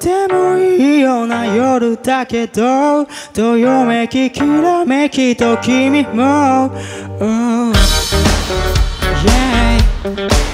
てもいいような夜だけどどよめききらめきと君も、oh yeah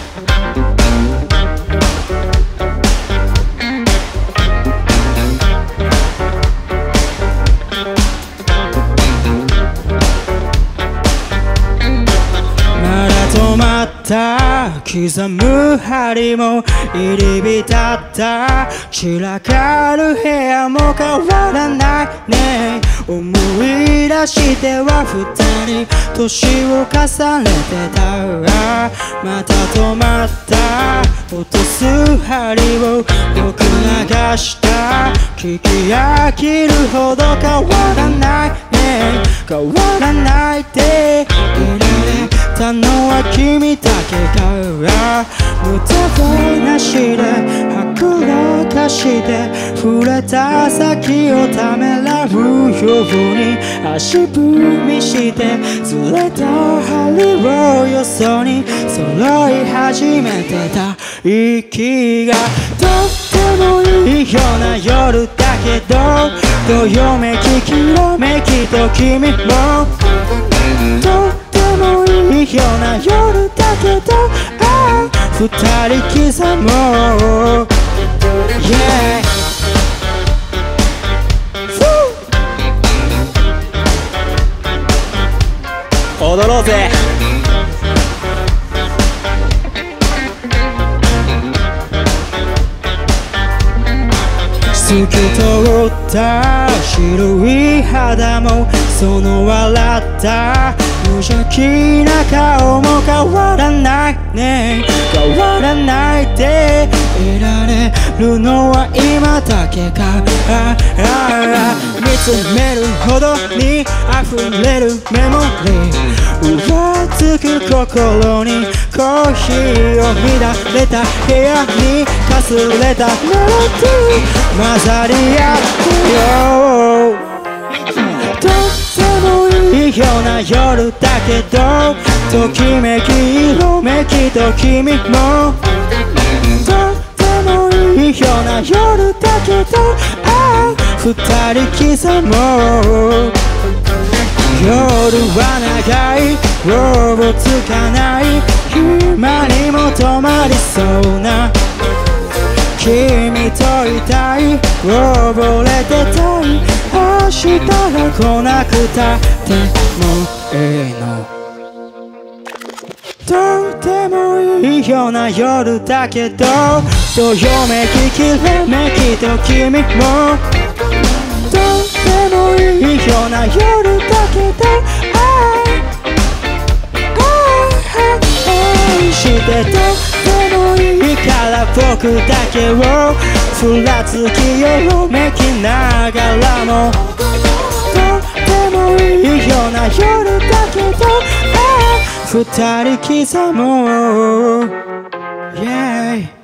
まった刻む針も入り浸った散らかる部屋も変わらないね。思い出しては二人年を重ねてたまた止まった。落とす針をよく流した。聞き飽きるほど変わらないね。変わらないで君だけが無駄話ではぐらかして触れた先をためらうように足踏みしてずれた針をよそに揃い始めてた。息がとってもいいような夜だけどどよめききらめきと君も。ような夜だけど。ああ二人刻もう。Yeah 踊ろうぜ。透き通った白い肌もその笑った。無邪気な顔も変わらないね。変わらないでいられるのは今だけか。ああ見つめるほどに溢れるメモリー。浮つく心にコー。ヒーを乱れた部屋にかすれたメロディー。混ざり合ってよ。ような夜だけどときめき色めきと君もとってもいいような夜だけどああ二人刻もう夜は長いおぼつかない今にも止まりそうな君といたい溺れてたい明日が来なくたてもいいの。とてもいいような夜だけどどよめききらめきと君も。とてもいいような夜だけどああ愛してとてもいいから僕だけをふらつきよめきながらも。な夜だけどああ二人刻も。う Yeah